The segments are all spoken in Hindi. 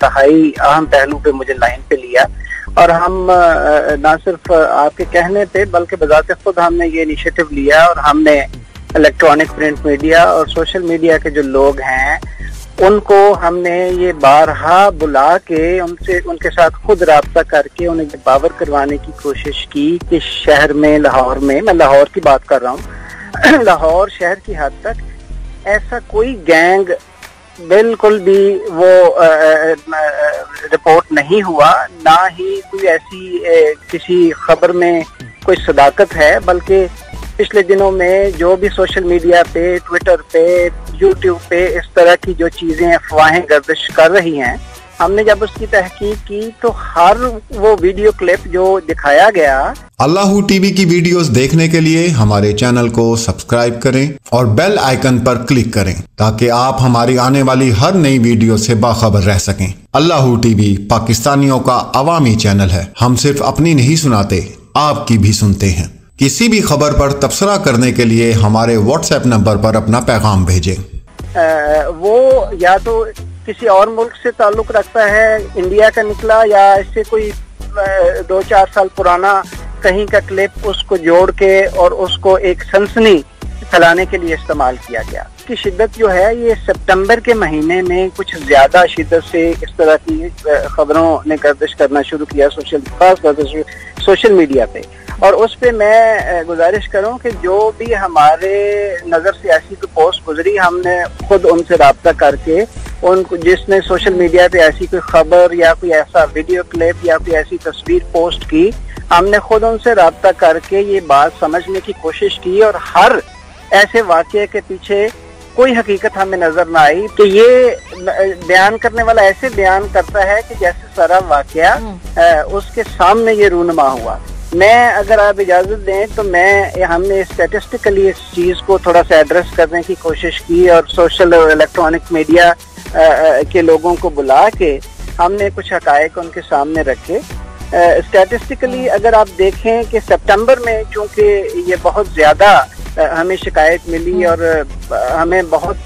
इंतहाई अहम पहलू पे मुझे लाइन पे लिया। और हम ना सिर्फ़ आपके कहने पे, बल्कि बजाते खुद हमने ये इनिशिएटिव लिया और हमने इलेक्ट्रॉनिक प्रिंट मीडिया और सोशल मीडिया के जो लोग हैं, उनको हमने ये बारहा बुला के उनसे, उनके साथ खुद रबता करके उन्हें बावर करवाने की कोशिश की कि शहर में, लाहौर में, मैं लाहौर की बात कर रहा हूँ, लाहौर शहर की हद तक ऐसा कोई गैंग बिल्कुल भी वो रिपोर्ट नहीं हुआ। ना ही कोई ऐसी किसी खबर में कोई सदाकत है, बल्कि पिछले दिनों में जो भी सोशल मीडिया पे, ट्विटर पे, यूट्यूब पे इस तरह की जो चीज़ें, अफवाहें, गर्दिश कर रही हैं हमने जब उसकी तहकीक की तो हर वो वीडियो क्लिप जो दिखाया गया अल्लाह टीवी की वीडियोस देखने के लिए हमारे चैनल को सब्सक्राइब करें और बेल आइकन पर क्लिक करें ताकि आप हमारी आने वाली हर नई वीडियो से बाखबर रह सकें। अल्लाह टीवी पाकिस्तानियों का अवामी चैनल है। हम सिर्फ़ अपनी नहीं सुनाते आपकी भी सुनते हैं। किसी भी खबर पर तबसरा करने के लिए हमारे व्हाट्सएप नंबर पर अपना पैगाम भेजें। आ, वो या तो किसी और मुल्क से ताल्लुक रखता है, इंडिया का निकला या इससे कोई दो चार साल पुराना कहीं का क्लिप उसको जोड़ के और उसको एक सनसनी फैलाने के लिए इस्तेमाल किया गया। की शिद्दत जो है, ये सितंबर के महीने में कुछ ज़्यादा शिद्दत से इस तरह की खबरों ने गर्दिश करना शुरू किया। सोशल खास गर्दिश सोशल मीडिया पे। और उस पर मैं गुजारिश करूँ कि जो भी हमारे नज़र से ऐसी कोई पोस्ट गुजरी हमने खुद उनसे रबता करके उनको जिसने सोशल मीडिया पे ऐसी कोई खबर या कोई ऐसा वीडियो क्लिप या कोई ऐसी तस्वीर पोस्ट की, हमने खुद उनसे रबता करके ये बात समझने की कोशिश की और हर ऐसे वाक्य के पीछे कोई हकीकत हमें नज़र ना आई कि ये बयान करने वाला ऐसे बयान करता है कि जैसे सारा वाक्य हम्म। उसके सामने ये रूनमा हुआ मैं अगर आप इजाज़त दें तो मैं हमने स्टेटिस्टिकली इस चीज़ को थोड़ा सा एड्रेस करने की कोशिश की और सोशल और इलेक्ट्रॉनिक मीडिया के लोगों को बुला के हमने कुछ हकायक उनके सामने रखे स्टैटिस्टिकली अगर आप देखें कि सितंबर में चूँकि ये बहुत ज़्यादा हमें शिकायत मिली और हमें बहुत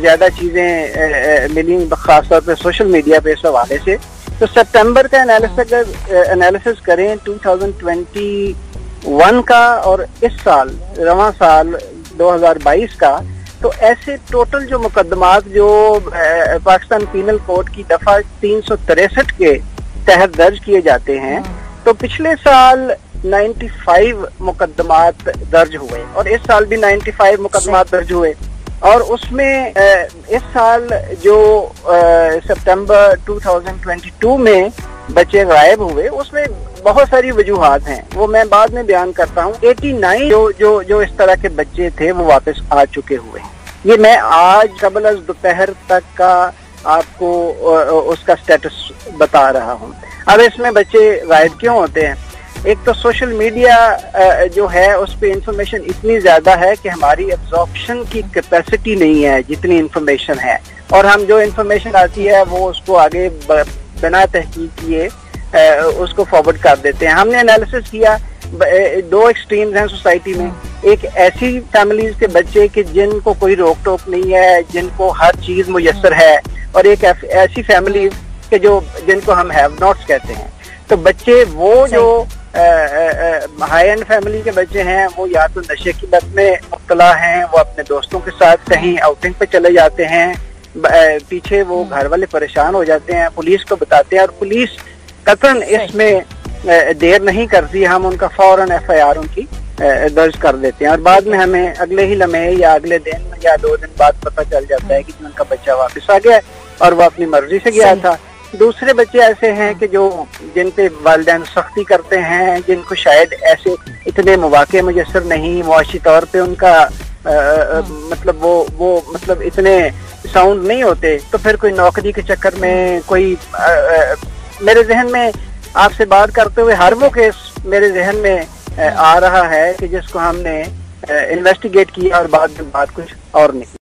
ज़्यादा चीज़ें मिली ख़ासतौर पर सोशल मीडिया पे इस हवाले से। तो सितंबर का एनालिसिस अगर एनालिसिस करें 2021 का और इस साल रवा साल 2022 का तो ऐसे टोटल जो मुकदमात जो पाकिस्तान पीनल कोड की दफ़ा तीन के तहत दर्ज किए जाते हैं। हाँ। तो पिछले साल 95 मुकदमात दर्ज हुए और इस साल भी 95 मुकदमात दर्ज हुए। और उसमें इस साल जो सितंबर 2022 में बच्चे गायब हुए उसमें बहुत सारी वजूहत हैं। वो मैं बाद में बयान करता हूँ। 89 जो जो जो इस तरह के बच्चे थे वो वापस आ चुके हुए। ये मैं आज कबल दोपहर तक का आपको उसका स्टेटस बता रहा हूँ। अब इसमें बच्चे गायब क्यों होते हैं? एक तो सोशल मीडिया जो है, उस पर इंफॉर्मेशन इतनी ज़्यादा है कि हमारी एब्जॉर्प्शन की कैपेसिटी नहीं है, जितनी इंफॉर्मेशन है। और हम जो इंफॉर्मेशन आती है, वो उसको आगे बिना तहकीक किए उसको फॉरवर्ड कर देते हैं। हमने एनालिसिस किया दो एक्सट्रीम्स हैं सोसाइटी में। एक ऐसी फैमिलीज़ के बच्चे कि जिनको कोई रोक टोक नहीं है, जिनको हर चीज़ मुयसर है, और एक ऐसी फैमिलीज़ के जो, जिनको हम हैव नॉट्स कहते हैं। तो बच्चे वो जो हाई एंड फैमिली के बच्चे हैं वो या तो नशे की लत में मुबतला हैं वो अपने दोस्तों के साथ कहीं आउटिंग पे चले जाते हैं पीछे वो हम्म। घर वाले परेशान हो जाते हैं पुलिस को बताते हैं और पुलिस कतन इसमें देर नहीं करती हम उनका फ़ौरन एफ़ आई आर उनकी दर्ज कर देते हैं और बाद में हमें अगले ही लम्हे या अगले दिन या दो दिन बाद पता चल जाता है कि उनका बच्चा वापस आ गया और वो अपनी मर्ज़ी से गया था। दूसरे बच्चे ऐसे हैं कि जो जिन पे वालदेन सख्ती करते हैं जिनको शायद ऐसे इतने मौके मुयसर नहीं मुआशी तौर पे उनका आ, मतलब वो वो मतलब इतने साउंड नहीं होते तो फिर कोई नौकरी के चक्कर में कोई आ, मेरे जहन में आपसे बात करते हुए हर वो केस मेरे जहन में आ रहा है कि जिसको हमने इन्वेस्टिगेट किया और बाद में बात कुछ और नहीं।